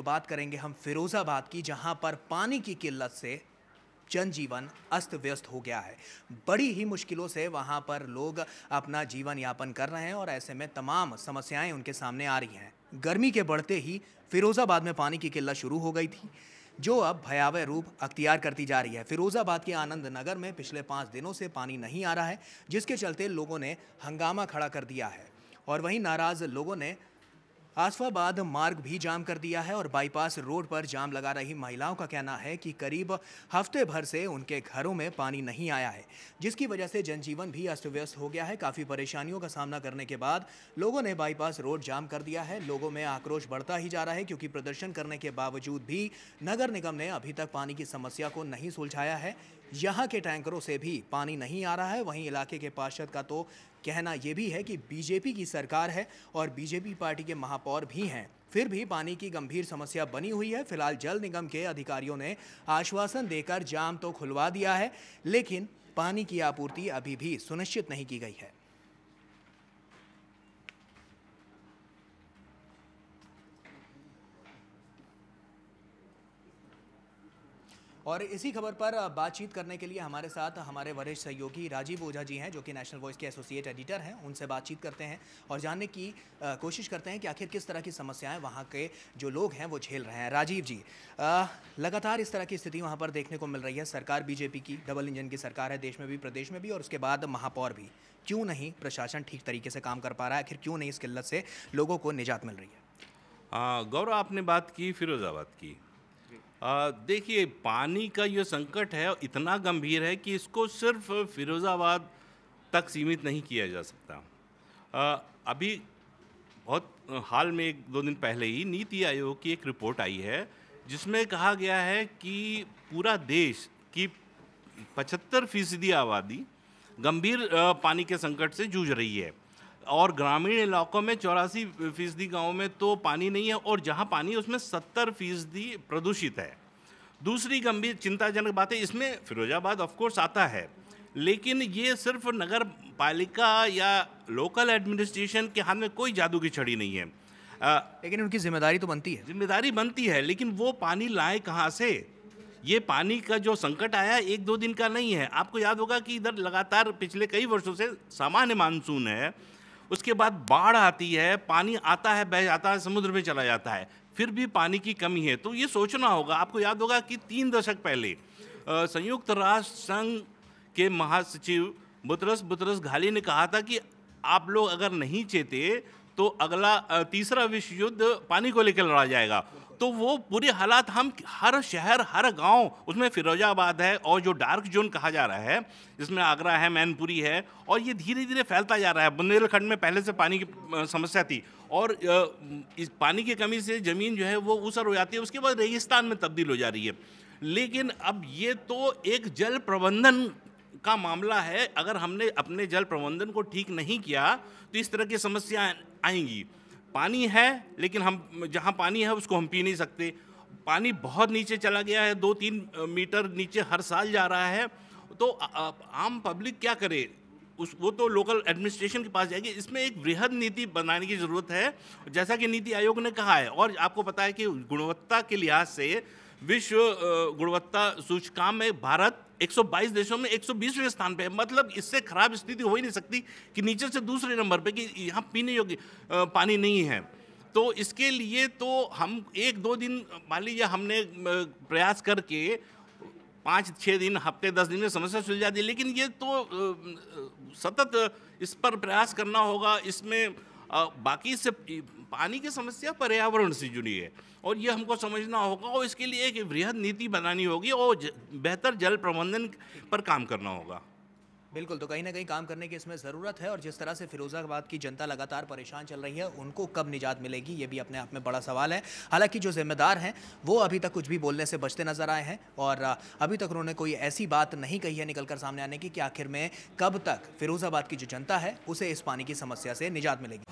बात करेंगे हम फिरोजाबाद की, जहाँ पर पानी की किल्लत से जनजीवन अस्त व्यस्त हो गया है। बड़ी ही मुश्किलों से वहाँ पर लोग अपना जीवन यापन कर रहे हैं और ऐसे में तमाम समस्याएँ उनके सामने आ रही हैं। गर्मी के बढ़ते ही फिरोजाबाद में पानी की किल्लत शुरू हो गई थी, जो अब भयावह रूप अख्तियार करती जा रही है। फिरोजाबाद के आनंद नगर में पिछले पाँच दिनों से पानी नहीं आ रहा है, जिसके चलते लोगों ने हंगामा खड़ा कर दिया है और वहीं नाराज़ लोगों ने आसफाबाद मार्ग भी जाम कर दिया है और बाईपास रोड पर जाम लगा रही महिलाओं का कहना है कि करीब हफ़्ते भर से उनके घरों में पानी नहीं आया है, जिसकी वजह से जनजीवन भी अस्त व्यस्त हो गया है। काफ़ी परेशानियों का सामना करने के बाद लोगों ने बाईपास रोड जाम कर दिया है। लोगों में आक्रोश बढ़ता ही जा रहा है क्योंकि प्रदर्शन करने के बावजूद भी नगर निगम ने अभी तक पानी की समस्या को नहीं सुलझाया है। यहाँ के टैंकरों से भी पानी नहीं आ रहा है। वहीं इलाके के पार्षद का तो कहना यह भी है कि बीजेपी की सरकार है और बीजेपी पार्टी के महापौर भी हैं। फिर भी पानी की गंभीर समस्या बनी हुई है। फ़िलहाल जल निगम के अधिकारियों ने आश्वासन देकर जाम तो खुलवा दिया है, लेकिन पानी की आपूर्ति अभी भी सुनिश्चित नहीं की गई है। और इसी खबर पर बातचीत करने के लिए हमारे साथ हमारे वरिष्ठ सहयोगी राजीव ओझा जी हैं, जो कि नेशनल वॉइस के एसोसिएट एडिटर हैं, उनसे बातचीत करते हैं और जानने की कोशिश करते हैं कि आखिर किस तरह की समस्याएँ वहाँ के जो लोग हैं, वो झेल रहे हैं। राजीव जी लगातार इस तरह की स्थिति वहाँ पर देखने को मिल रही है। सरकार बीजेपी की, डबल इंजन की सरकार है, देश में भी, प्रदेश में भी, और उसके बाद महापौर भी। क्यों नहीं प्रशासन ठीक तरीके से काम कर पा रहा है? आखिर क्यों नहीं इस किल्लत से लोगों को निजात मिल रही है, गौरव, आपने बात की, फिरोज़ाबाद की। देखिए पानी का ये संकट है इतना गंभीर है कि इसको सिर्फ़ फिरोज़ाबाद तक सीमित नहीं किया जा सकता। आ, अभी बहुत हाल में एक दो दिन पहले ही नीति आयोग की एक रिपोर्ट आई है जिसमें कहा गया है कि पूरा देश की पचहत्तर फ़ीसदी आबादी गंभीर पानी के संकट से जूझ रही है। और ग्रामीण इलाकों में चौरासी फ़ीसदी गाँव में तो पानी नहीं है और जहाँ पानी उसमें सत्तर फ़ीसदी प्रदूषित है। दूसरी गंभीर चिंताजनक बात है इसमें फिरोजाबाद ऑफकोर्स आता है। लेकिन ये सिर्फ़ नगर पालिका या लोकल एडमिनिस्ट्रेशन के हाथ में कोई जादू की छड़ी नहीं है। आ, लेकिन उनकी ज़िम्मेदारी तो बनती है। ज़िम्मेदारी बनती है लेकिन वो पानी लाए कहाँ से? ये पानी का जो संकट आया एक दो दिन का नहीं है। आपको याद होगा कि इधर लगातार पिछले कई वर्षों से सामान्य मानसून है उसके बाद बाढ़ आती है पानी आता है बह जाता है समुद्र में चला जाता है। फिर भी पानी की कमी है। तो ये सोचना होगा। आपको याद होगा कि तीन दशक पहले संयुक्त राष्ट्र संघ के महासचिव बुतरस बुतरस घाली ने कहा था कि आप लोग अगर नहीं चेते तो अगला तीसरा विश्व युद्ध पानी को लेकर लड़ा जाएगा। तो वो पूरे हालात हम हर शहर, हर गाँव, उसमें फिरोजाबाद है और जो डार्क जोन कहा जा रहा है, जिसमें आगरा है, मैनपुरी है, और ये धीरे धीरे फैलता जा रहा है। बुंदेलखंड में पहले से पानी की समस्या थी और इस पानी की कमी से ज़मीन जो है वो ऊसर हो जाती है, उसके बाद रेगिस्तान में तब्दील हो जा रही है। लेकिन अब ये तो एक जल प्रबंधन का मामला है। अगर हमने अपने जल प्रबंधन को ठीक नहीं किया तो इस तरह की समस्या आएँगी। पानी है, लेकिन हम, जहाँ पानी है उसको हम पी नहीं सकते। पानी बहुत नीचे चला गया है दो तीन मीटर नीचे हर साल जा रहा है। तो आम पब्लिक क्या करे? उस, वो तो लोकल एडमिनिस्ट्रेशन के पास जाएगी। इसमें एक वृहद नीति बनाने की ज़रूरत है। जैसा कि नीति आयोग ने कहा है, और आपको पता है कि गुणवत्ता के लिहाज से विश्व गुणवत्ता सूचकांक में भारत 122 देशों में 120वें स्थान पे है। मतलब इससे खराब स्थिति हो ही नहीं सकती कि नीचे से दूसरे नंबर पे कि यहाँ पीने योग्य पानी नहीं है। तो इसके लिए तो हम एक दो दिन, मान लीजिए हमने प्रयास करके पाँच छः दिन, हफ़्ते, दस दिन में समस्या सुलझा दी। लेकिन ये तो सतत इस पर प्रयास करना होगा। इसमें बाकी से पानी की समस्या पर्यावरण से जुड़ी है। और ये हमको समझना होगा और इसके लिए एक वृहद नीति बनानी होगी और बेहतर जल प्रबंधन पर काम करना होगा। बिल्कुल तो कहीं ना कहीं काम करने की इसमें ज़रूरत है और जिस तरह से फिरोज़ाबाद की जनता लगातार परेशान चल रही है, उनको कब निजात मिलेगी, ये भी अपने आप में बड़ा सवाल है। हालाँकि जो जिम्मेदार हैं, वो अभी तक कुछ भी बोलने से बचते नज़र आए हैं और अभी तक उन्होंने कोई ऐसी बात नहीं कही है निकल कर सामने आने की कि आखिर में कब तक फिरोज़ाबाद की जो जनता है, उसे इस पानी की समस्या से निजात मिलेगी।